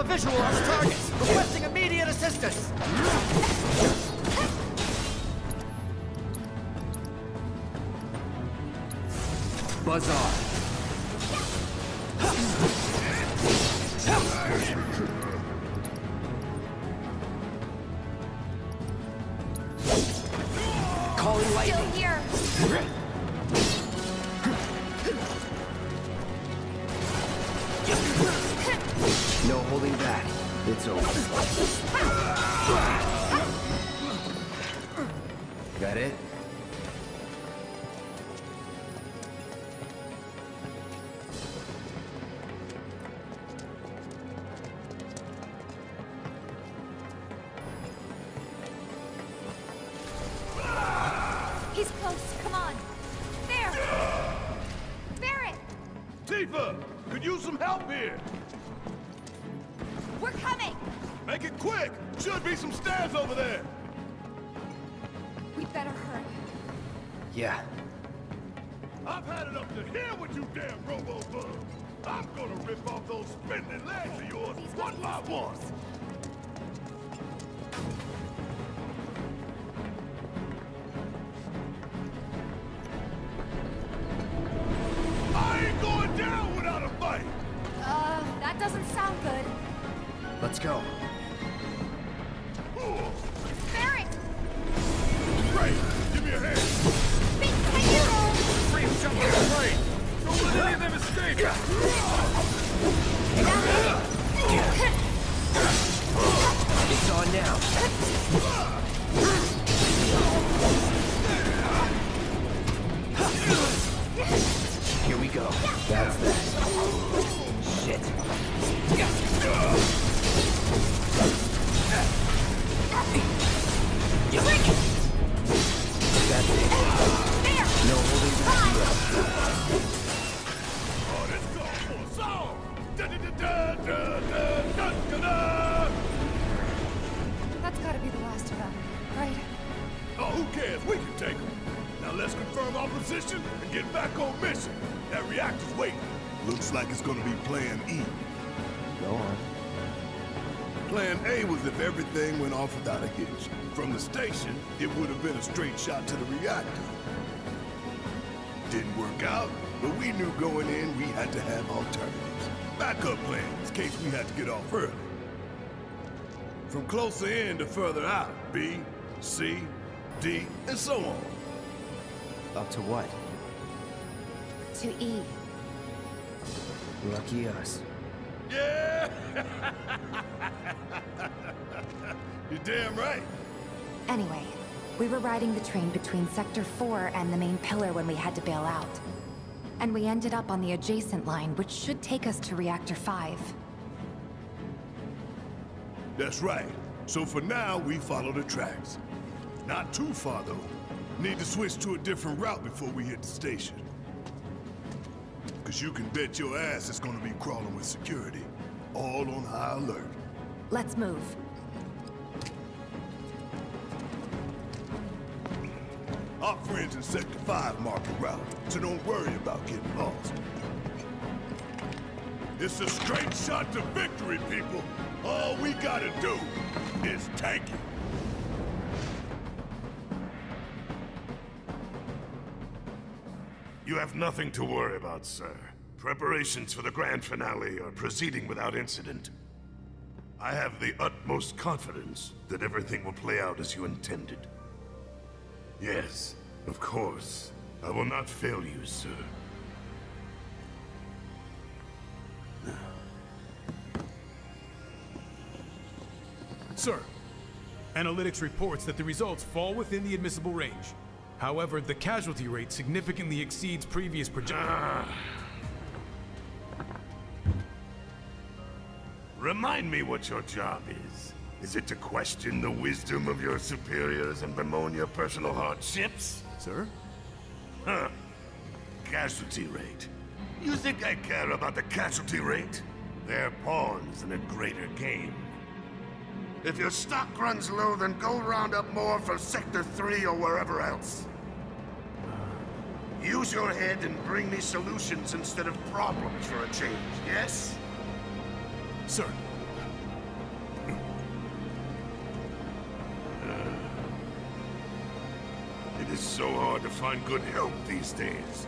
a visual on the target. Requesting immediate assistance. Bazaar. Better hurry. Yeah. I've had it up to here with you damn robo-bugs. I'm gonna rip off those spindly legs of yours These one by might be one. That reactor's waiting. Looks like it's gonna be Plan E. Go on. Plan A was if everything went off without a hitch. From the station, it would have been a straight shot to the reactor. Didn't work out, but we knew going in we had to have alternatives. Backup plans in case we had to get off early. From closer in to further out, B, C, D, and so on. Up to what? To E. Lucky us. Yeah! You're damn right. Anyway, we were riding the train between Sector 4 and the main pillar when we had to bail out. And we ended up on the adjacent line, which should take us to Reactor 5. That's right. So for now, we follow the tracks. Not too far, though. Need to switch to a different route before we hit the station. Cause you can bet your ass it's gonna be crawling with security. All on high alert. Let's move. Our friends in Sector 5 mark the route, so don't worry about getting lost. It's a straight shot to victory, people. All we gotta do is tank it. You have nothing to worry about, sir. Preparations for the grand finale are proceeding without incident. I have the utmost confidence that everything will play out as you intended. Yes, of course. I will not fail you, sir. Sir, analytics reports that the results fall within the admissible range. However, the casualty rate significantly exceeds previous projections. Remind me what your job is. Is it to question the wisdom of your superiors and bemoan your personal hardships? Sir? Huh. Casualty rate. You think I care about the casualty rate? They're pawns in a greater game. If your stock runs low, then go round up more for Sector 3 or wherever else. Use your head and bring me solutions instead of problems for a change, yes? Sir. It is so hard to find good help these days.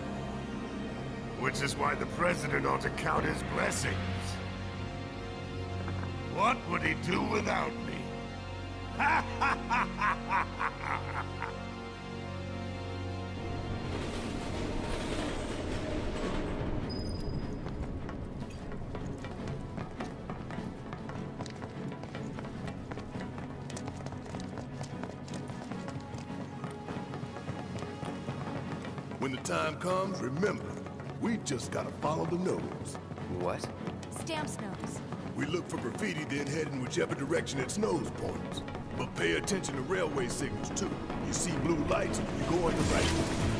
Which is why the President ought to count his blessings. What would he do without me? Ha ha ha ha ha ha! Comes, remember, we just gotta follow the nose. What? Stamp's nose. We look for graffiti, then head in whichever direction its nose points. But pay attention to railway signals, too. You see blue lights, you go on the right. Screw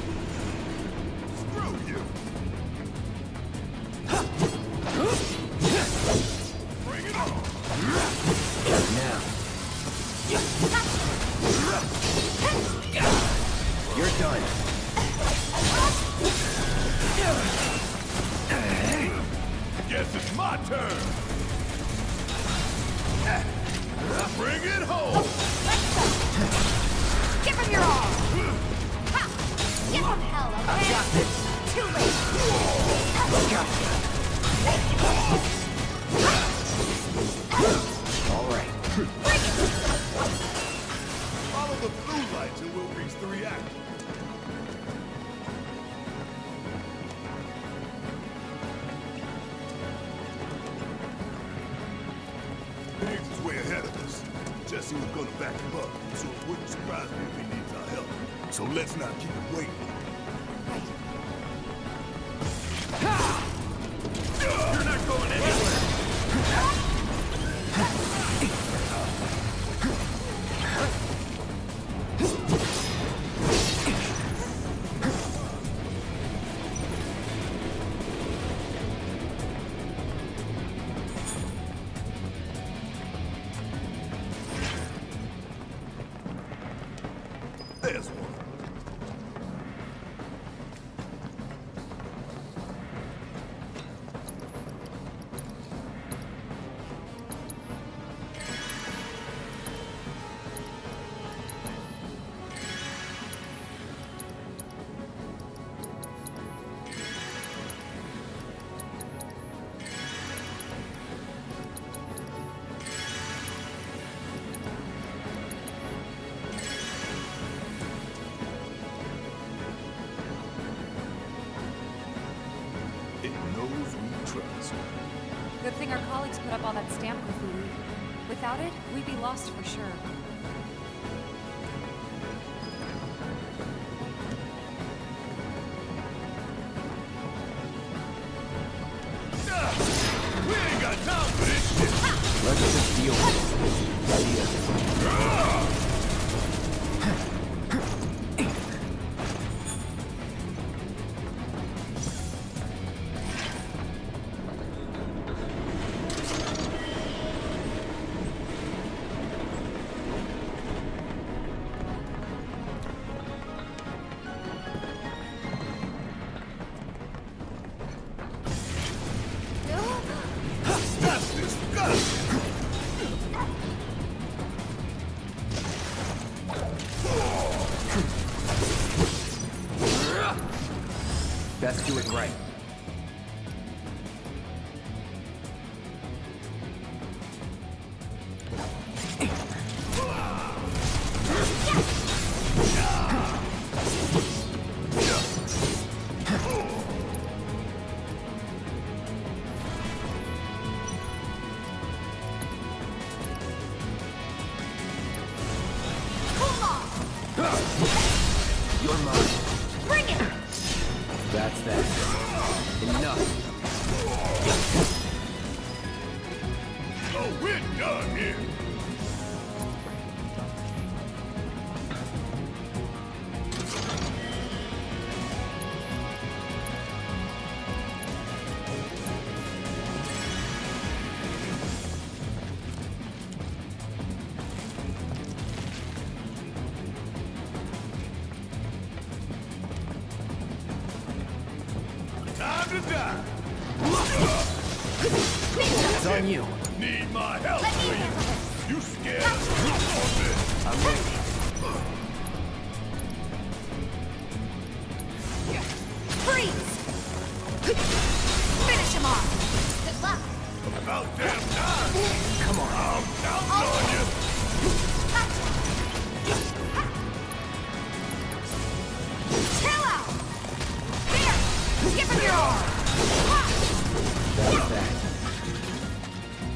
Was gonna back him up, so it wouldn't surprise me if he needs our help. So let's not keep him waiting. Without it, we'd be lost for sure.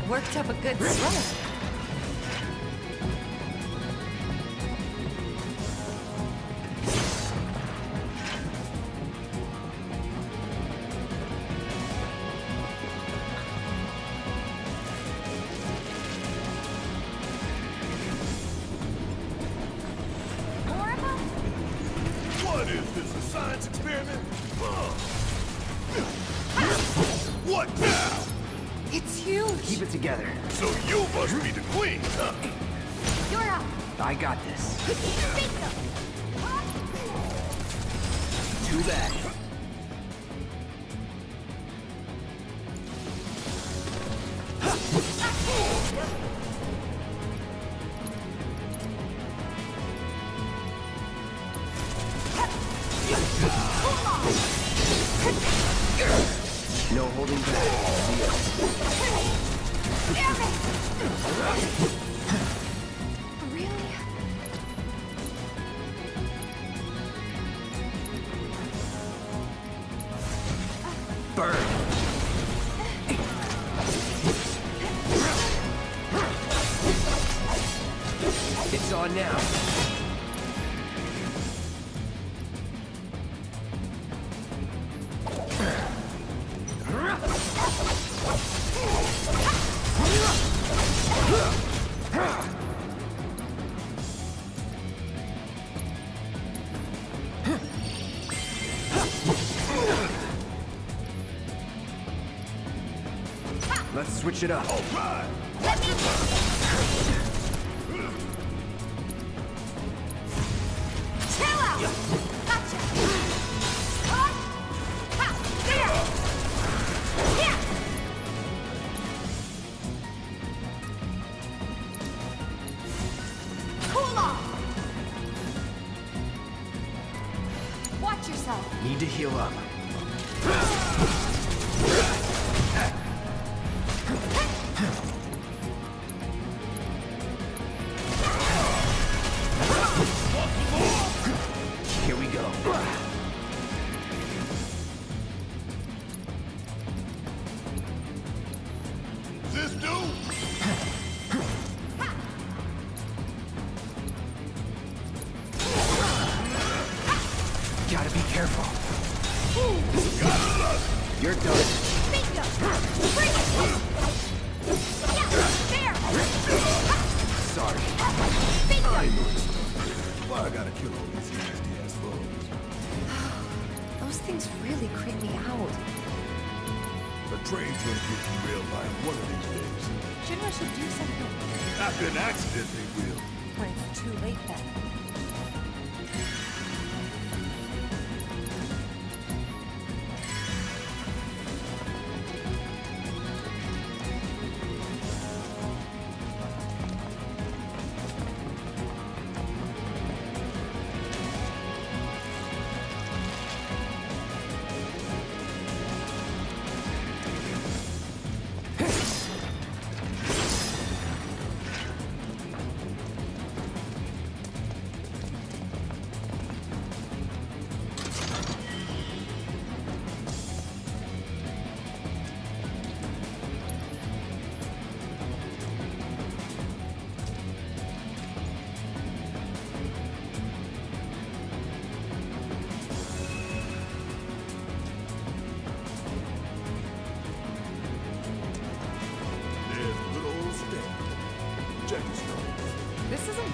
Worked up a good sweat. It's on now. Let's switch it up. Careful. You're done. Bingo! Bring it! Yeah! There! Sorry. Bingo! Why I gotta kill all these nasty ass bugs? Those things really creep me out. The train's gonna get you derailed by one of these days. Shinra should do something. After an accident, they will. When it's too late then.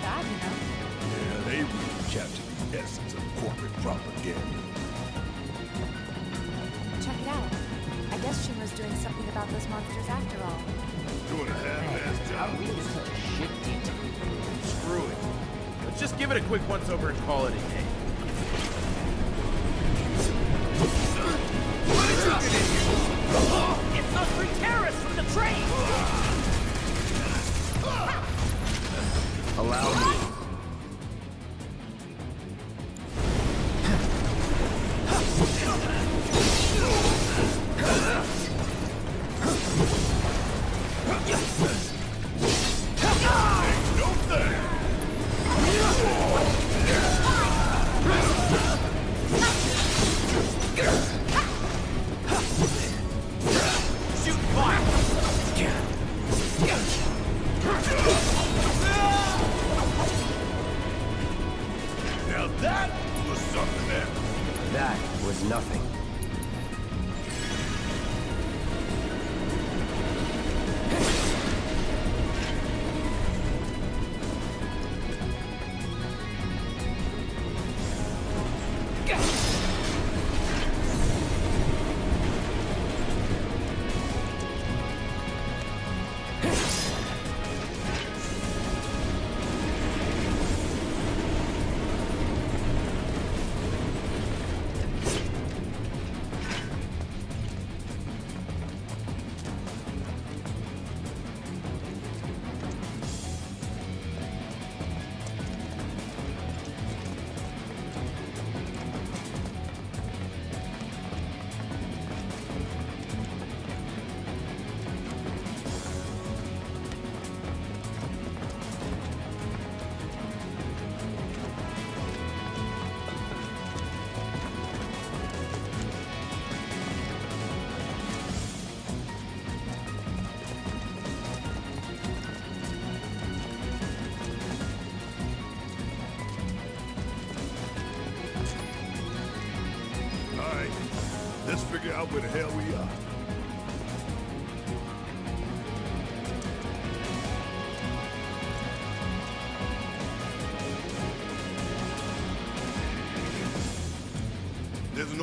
This you know. Yeah, they really captured the essence of corporate propaganda. Check it out. I guess Shinra's doing something about those monsters after all. Doing a half-ass job. We did such a shit day. Screw it. Let's just give it a quick once over and call it a day. It's Allow me.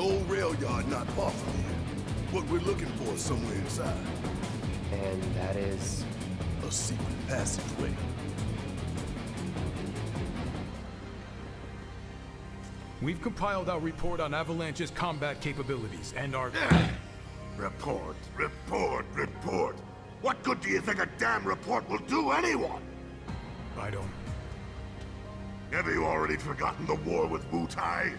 There's an old rail yard not far from here. What we're looking for is somewhere inside. And that is... A secret passageway. We've compiled our report on Avalanche's combat capabilities and our... Report, report, report. What good do you think a damn report will do anyone? I don't... Have you already forgotten the war with Wutai?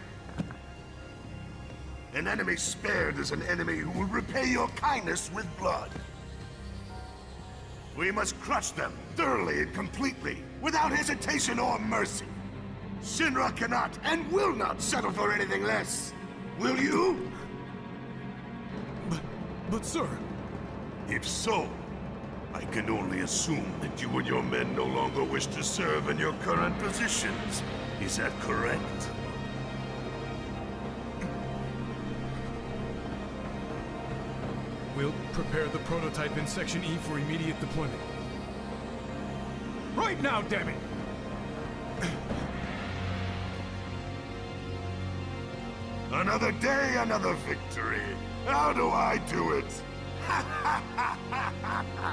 An enemy spared is an enemy who will repay your kindness with blood. We must crush them thoroughly and completely, without hesitation or mercy. Shinra cannot and will not settle for anything less. Will you? But, but sir... If so, I can only assume that you and your men no longer wish to serve in your current positions. Is that correct? We'll prepare the prototype in Section E for immediate deployment. Right now, damn it! Another day, another victory. How do I do it?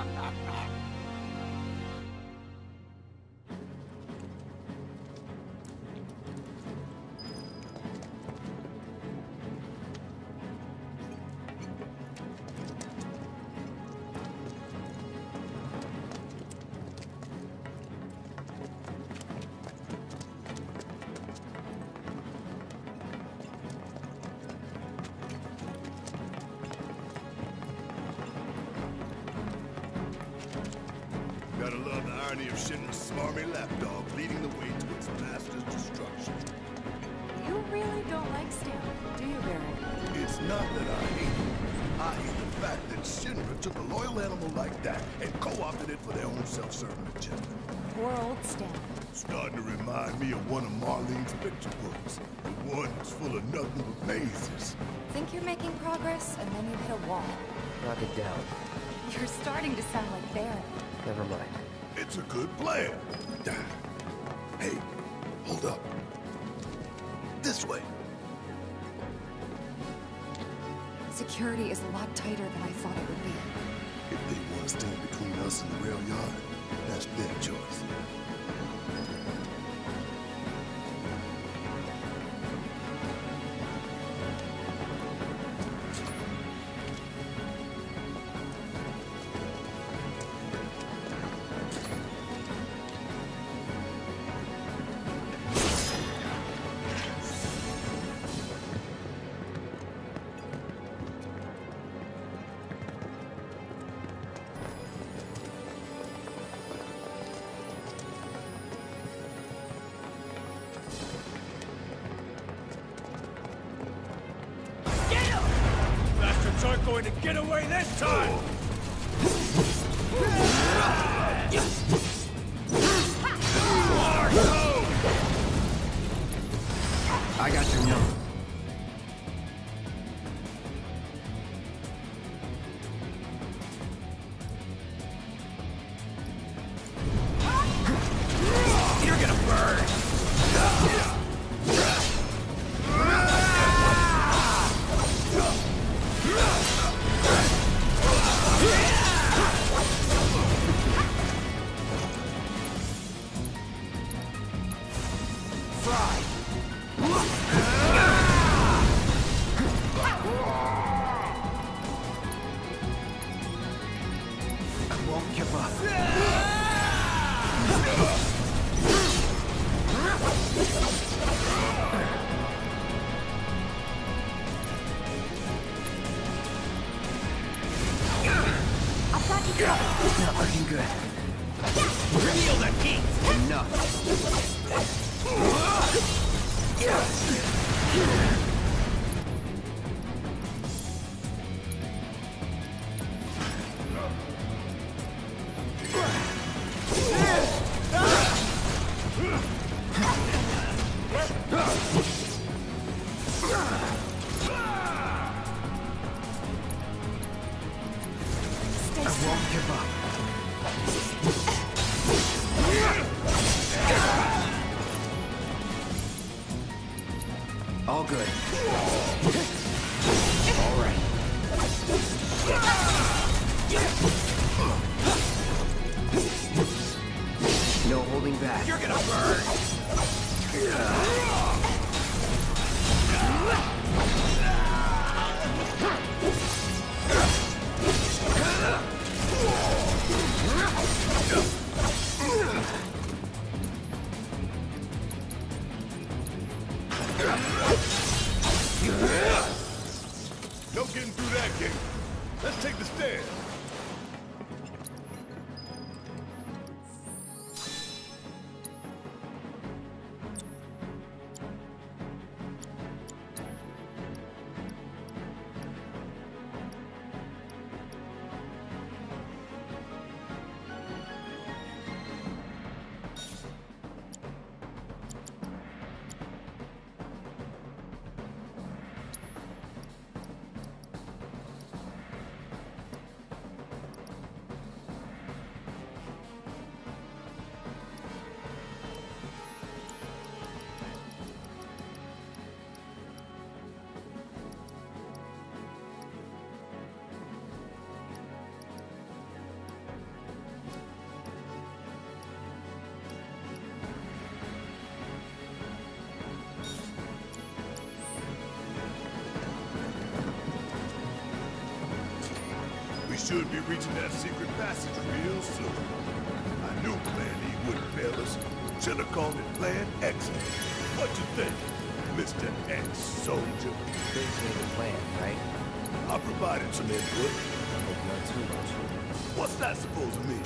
Gotta irony of Shinra's smarmy lapdog leading the way to its master's destruction. You really don't like Stamp, do you, Barret? It's not that I hate it. I hate the fact that Shinra took a loyal animal like that and co-opted it for their own self-serving agenda. Poor old Stamp. Starting to remind me of one of Marlene's picture books. The one that's full of nothing but mazes. Think you're making progress, and then you hit a wall. Knock it down. You're starting to sound like Barret. Never mind. It's a good plan. Hey, hold up. This way. Security is a lot tighter than I thought it would be. If they want to stand between us and the rail yard, that's their choice. This time! should be reaching that secret passage real soon. I knew Plan E wouldn't fail us. Should have called it Plan X. What you think, Mr. Ex-Soldier? Basically the plan, right? I provided some input. I hope not too much. What's that supposed to mean?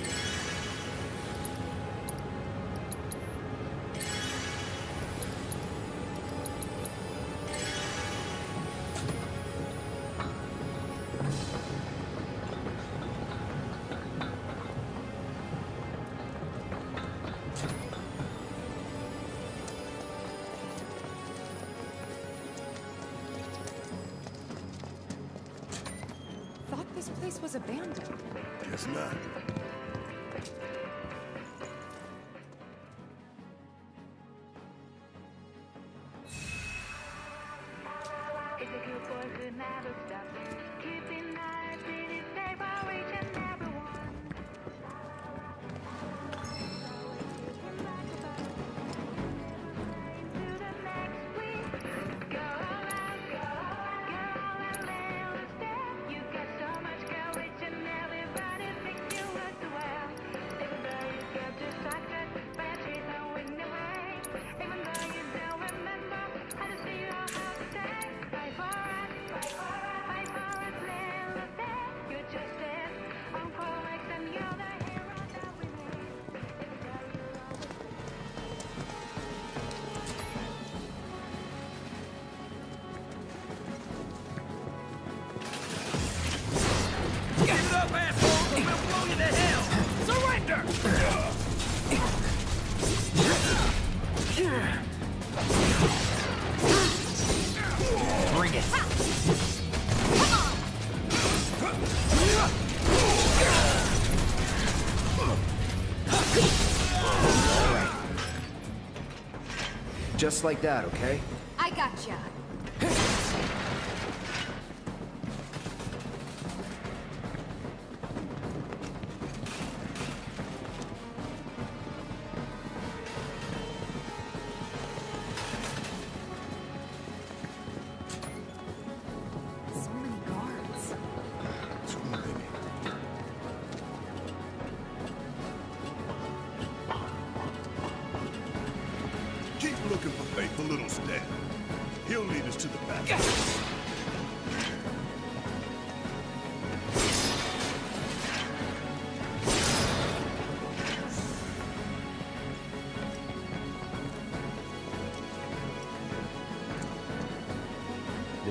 Just like that, okay?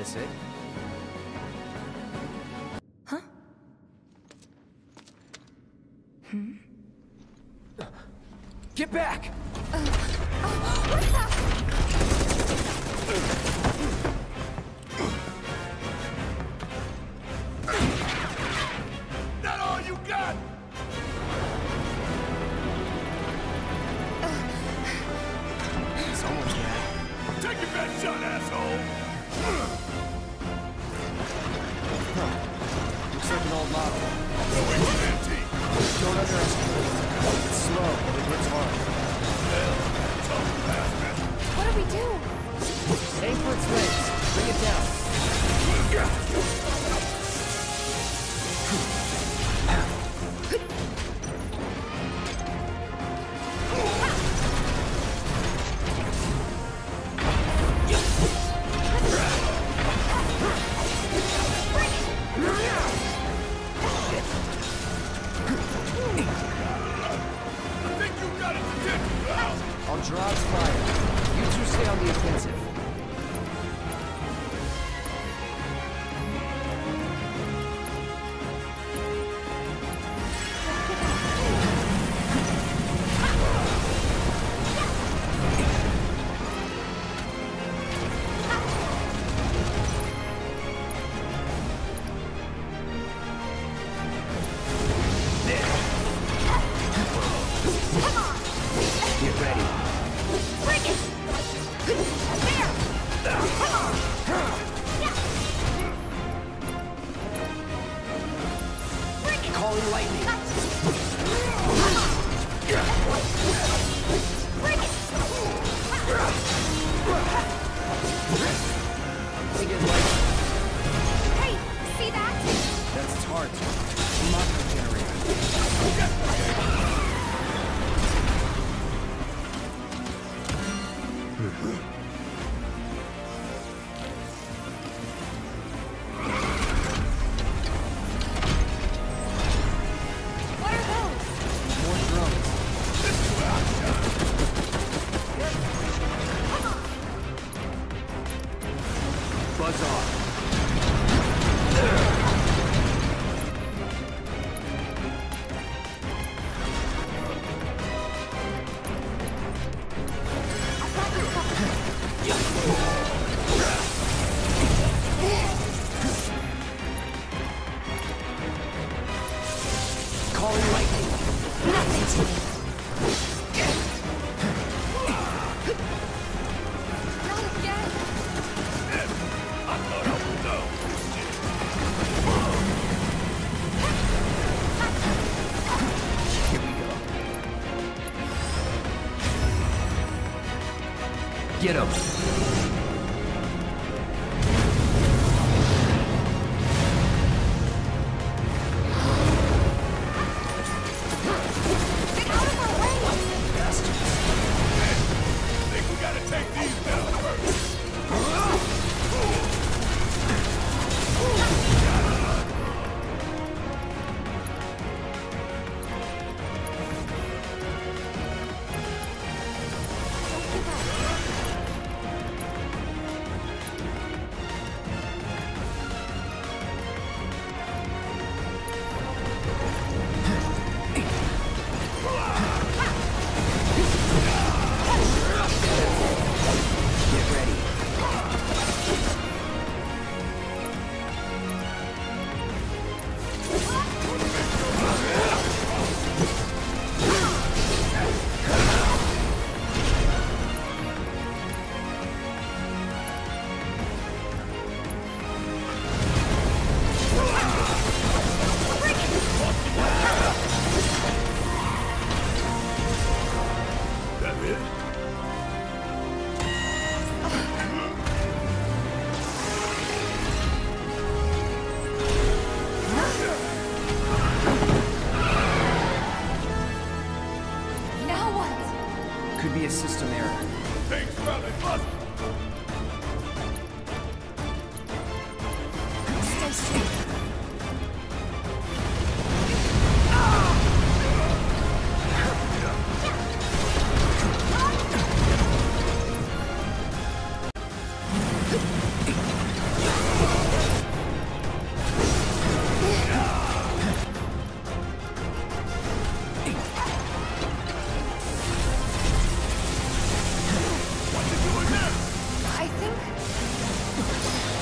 This it? Huh? Get back! Uh, uh, that stay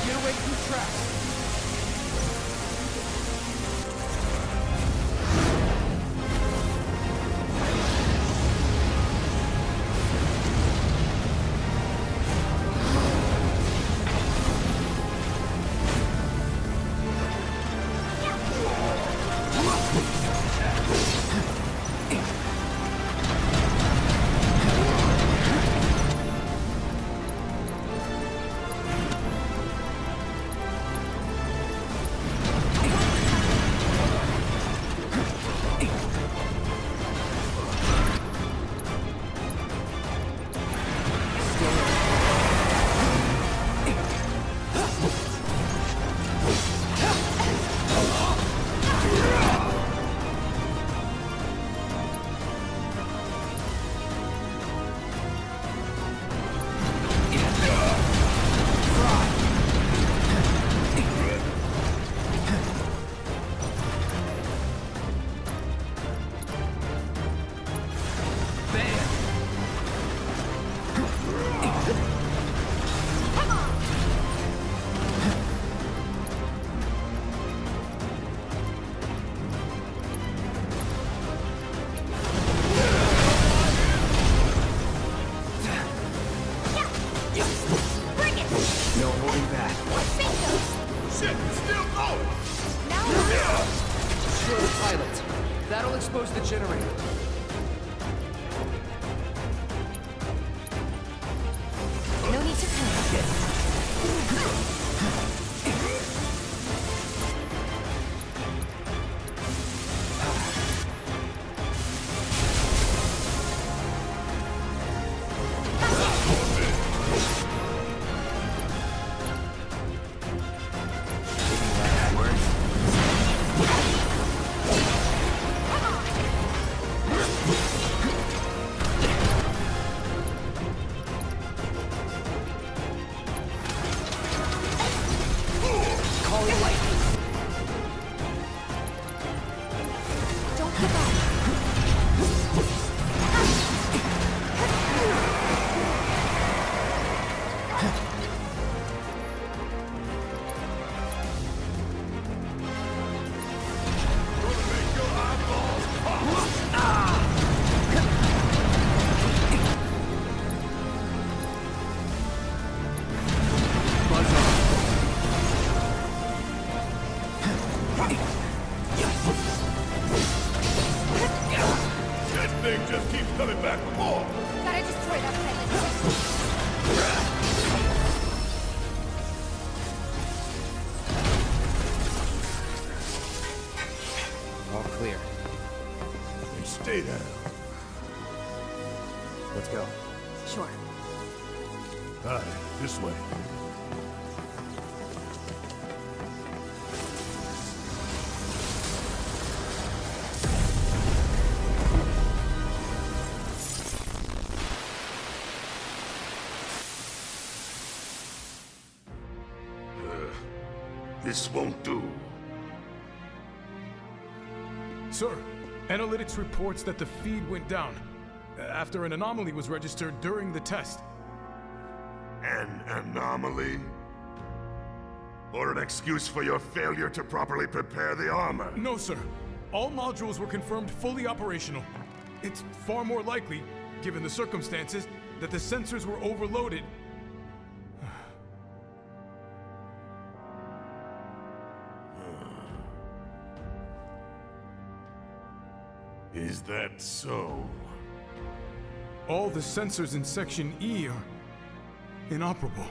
Get away from the tracks! This won't do. Sir, analytics reports that the feed went down uh, after an anomaly was registered during the test. An anomaly? Or an excuse for your failure to properly prepare the armor? No, sir. All modules were confirmed fully operational. It's far more likely, given the circumstances, that the sensors were overloaded. Is that so? All the sensors in Section E are inoperable.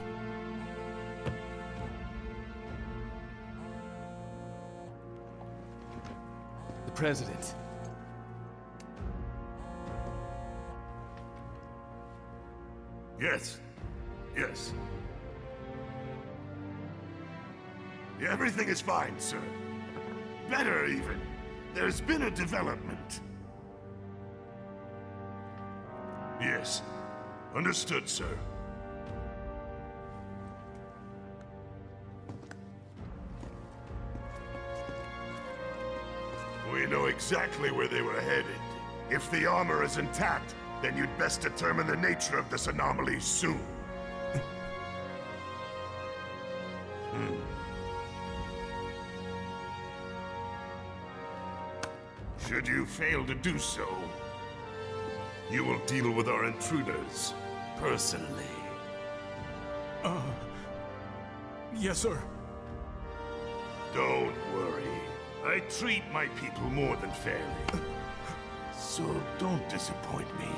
The President. Yes. Yes. Everything is fine, sir. Better, even. There's been a development. Yes. Understood, sir. We know exactly where they were headed. If the armor is intact, then you'd best determine the nature of this anomaly soon. Hmm. Should you fail to do so, you will deal with our intruders personally. Uh, yes, sir. Don't worry. I treat my people more than fairly. Uh, so don't disappoint me.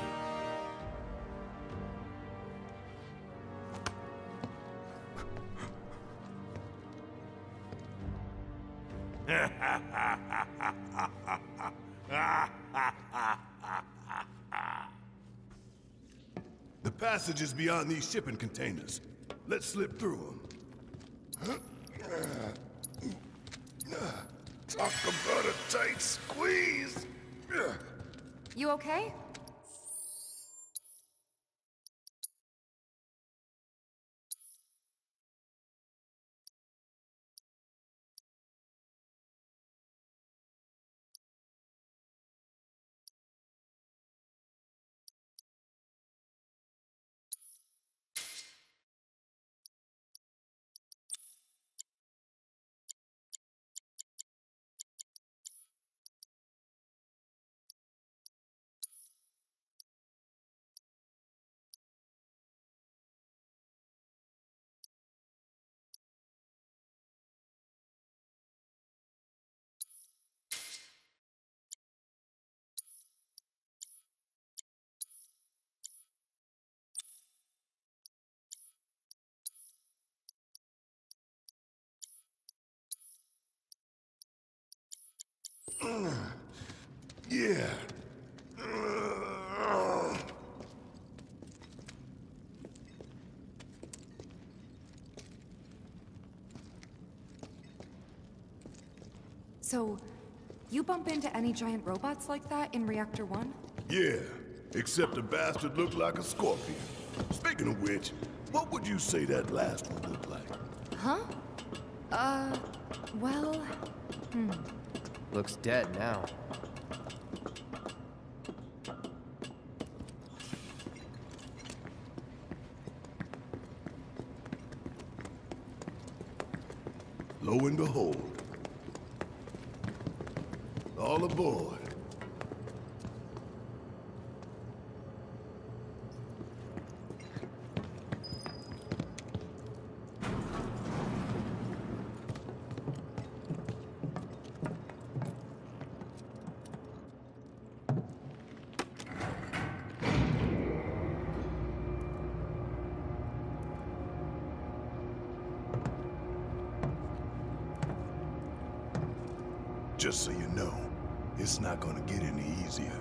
Passage beyond these shipping containers. Let's slip through them. Talk about a tight squeeze. You okay? Yeah. So, you bump into any giant robots like that in Reactor 1? Yeah, except the bastard looked like a scorpion. Speaking of which, what would you say that last one looked like? Huh? Uh, well, Looks dead now. Lo and behold. All aboard. Just so you know, it's not gonna get any easier.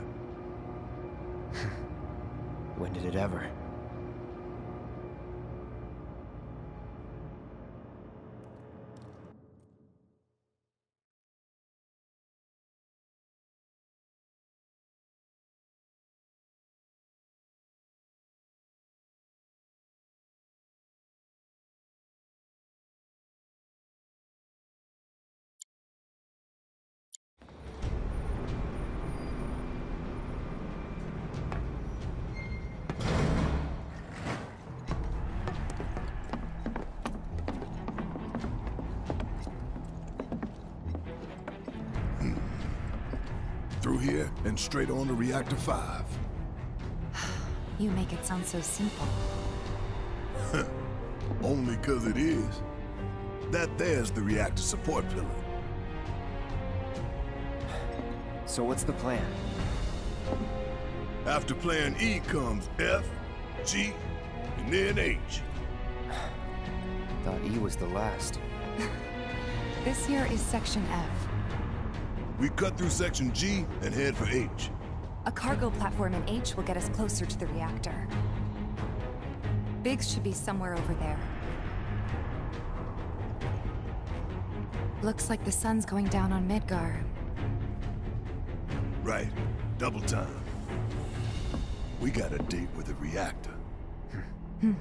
When did it ever? Straight on to Reactor 5. You make it sound so simple. Only 'cause it is. That there's the reactor support pillar. So what's the plan? After plan E comes F, G, and then H. Thought E was the last. This here is Section F. We cut through section G and head for H. A cargo platform in H will get us closer to the reactor. Biggs should be somewhere over there. Looks like the sun's going down on Midgar. Right. Double time. We got a date with the reactor. Hmm.